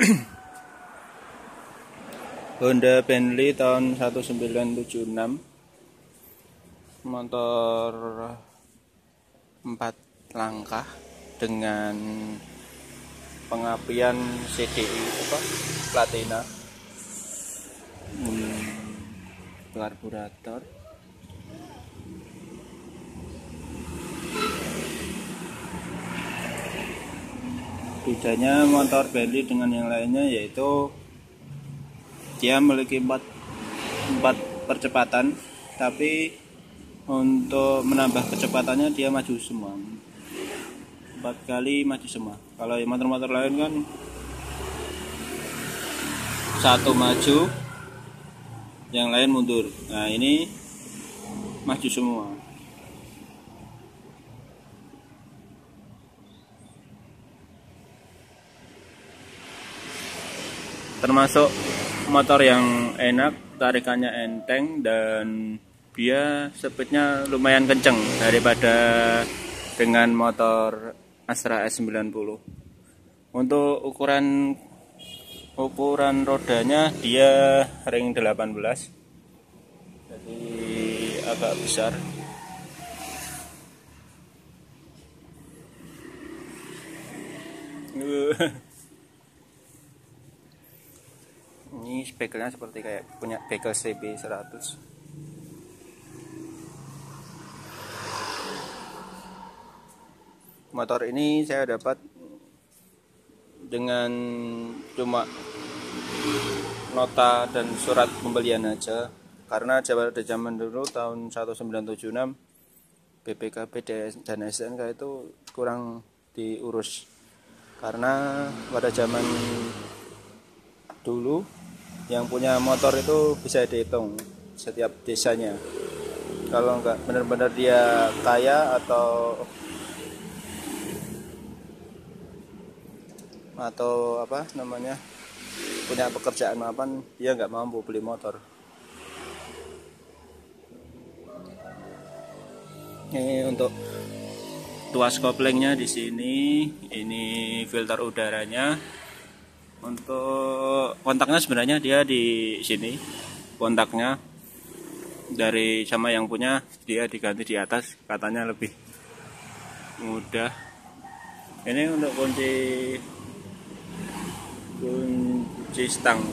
Honda Bentley tahun 1976 motor 4 langkah dengan pengapian CDI apa? Platina. Hmm, karburator bedanya motor Bentley dengan yang lainnya yaitu dia memiliki empat, empat percepatan tapi untuk menambah kecepatannya dia maju semua. Empat kali maju semua. Kalau motor-motor lain kan satu maju yang lain mundur. Nah ini maju semua termasuk motor yang enak tarikannya enteng dan dia speednya lumayan kenceng daripada dengan motor Astra S90. Untuk ukuran ukuran rodanya dia ring 18 jadi agak besar. Ini spekelnya seperti kayak punya bekel CB 100 motor ini saya dapat dengan cuma nota dan surat pembelian aja. Karena pada zaman dulu tahun 1976 BPKB dan SNK itu kurang diurus. Karena pada zaman dulu yang punya motor itu bisa dihitung setiap desanya. Kalau enggak benar-benar dia kaya atau atau apa namanya punya pekerjaan mapan dia nggak mampu beli motor. Ini untuk tuas koplingnya di sini. Ini filter udaranya untuk kontaknya sebenarnya dia di sini. Kontaknya dari sama yang punya dia diganti di atas katanya lebih mudah. Ini untuk kunci kunci stang